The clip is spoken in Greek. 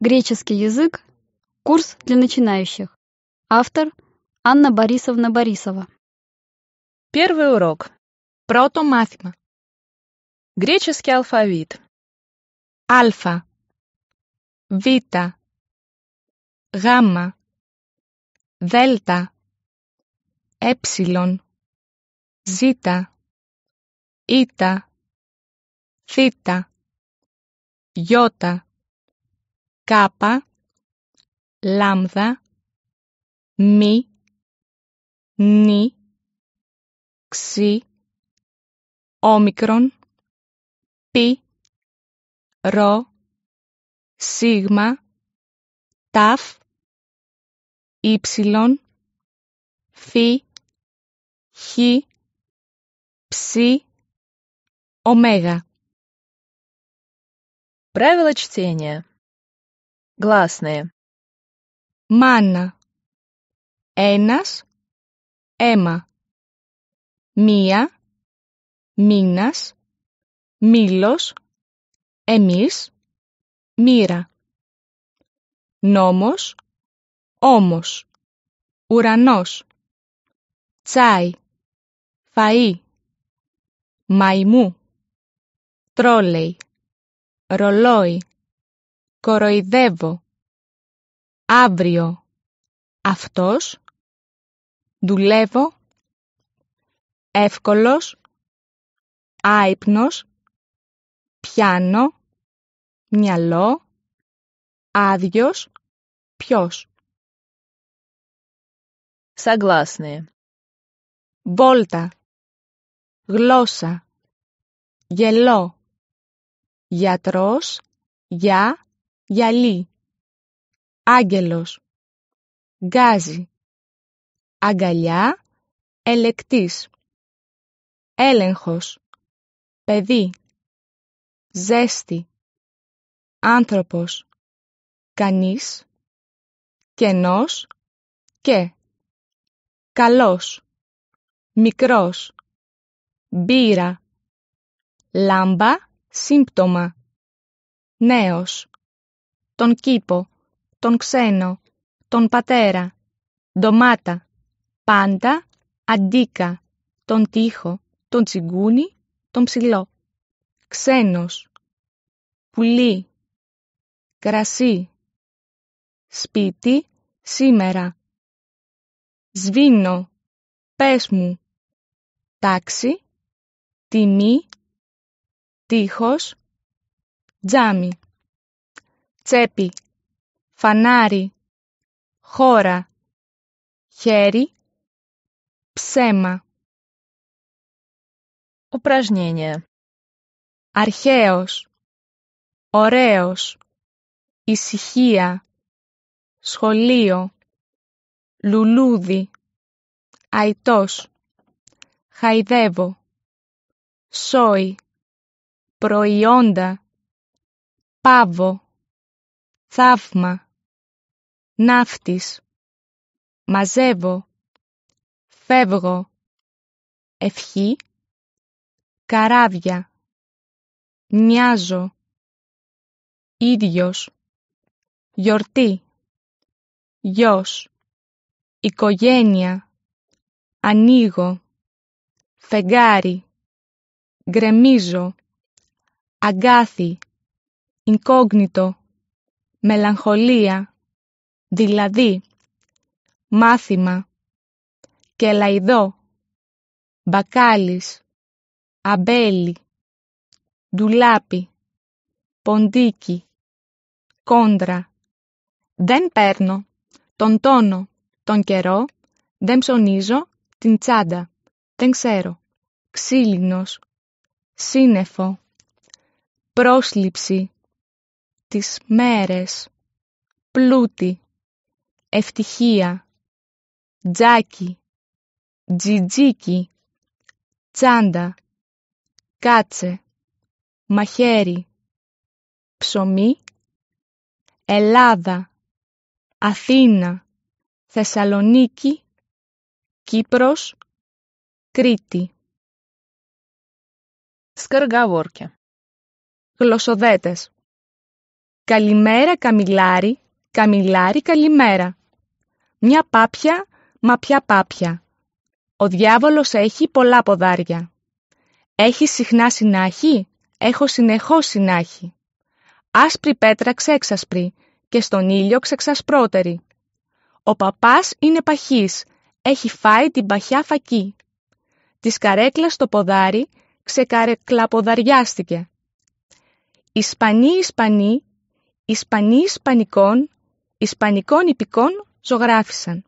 Греческий язык. Курс для начинающих. Автор Анна Борисовна Борисова. Первый урок. Πρώτο μάθημα. Греческий алфавит. Α, Β, Γ, Δ, Ε, Ζ, Ι, Θ, Ι, κάπα, λάμδα, μη, νη, ξι, όμικρον, πι, ρο, σίγμα, ταφ, ύψιλον, φι, χ, ψι, ωμέγα. Правила чтения. Гласные. Μάνα. Ένας. Αίμα. Μία. Μήνας. Μήλος. Εμείς. Μοίρα. Νόμος. Όμος. Ουρανός. Τσάι. Φαΐ. Μαϊμού. Τρόλεϊ. Ρολόι. Κοροϊδεύω. Αύριο. Αυτός. Δουλεύω. Εύκολος. Άϊπνος. Πιάνω. Μυαλό. Άδειος. Ποιος. Согласные. Βόλτα. Γλώσσα. Γελό. Γιατρός. Για. Γυαλί. Άγγελος. Γκάζι. Αγκαλιά. Ελεκτής. Έλεγχος. Παιδί. Ζέστη. Άνθρωπος. Κανείς. Κενός. Και. Καλός. Μικρός. Μπύρα. Λάμπα. Σύμπτωμα. Νέος τον κήπο, τον ξένο, τον πατέρα, ντομάτα, πάντα, αντίκα, τον τοίχο, τον τσιγκούνι, τον ψηλό, ξένος, πουλί, κρασί, σπίτι, σήμερα, σβήνω, πες μου, τάξη, τιμή, τείχος, τζάμι τσέπη, φανάρι, χώρα, χέρι, ψέμα. Упражнение. Αρχαίος, ωραίος, ησυχία, σχολείο, λουλούδι, αϊτός, χαϊδεύω, σόι, προϊόντα, πάβο, θαύμα, ναύτης, μαζεύω, φεύγω, ευχή, καράβια, μοιάζω, ίδιος, γιορτή, γιος, οικογένεια, ανοίγω, φεγγάρι, γκρεμίζω, αγκάθι, incognito μελαγχολία, δηλαδή, μάθημα, κελαϊδό, μπακάλις, αμπέλι, ντουλάπι, ποντίκι, κόντρα. Δεν παίρνω τον τόνο, τον καιρό, δεν ψωνίζω την τσάντα, δεν ξέρω. Ξύλινος, σύννεφο, πρόσληψη, τις μέρες, πλούτη, ευτυχία, τζάκι, τζιτζίκι, τσάντα, κάτσε, μαχαίρι, ψωμί, Ελλάδα, Αθήνα, Θεσσαλονίκη, Κύπρος, Κρήτη. Σκαργά γλωσσοδέτες. Καλημέρα καμιλάρι, καμιλάρι καλημέρα. Μια πάπια, μα ποια πάπια. Ο διάβολος έχει πολλά ποδάρια. Έχει συχνά συνάχη, έχω συνεχώς συνάχη. Άσπρη πέτρα ξέξασπρη και στον ήλιο ξεξασπρότερη. Ο παπάς είναι παχής, έχει φάει την παχιά φακή. Της καρέκλας το ποδάρι ξεκαρεκλαποδαριάστηκε. Ισπανοί Ισπανοί, Ισπανοί Ισπανικών, Ισπανικών υπηκών ζωγράφισαν.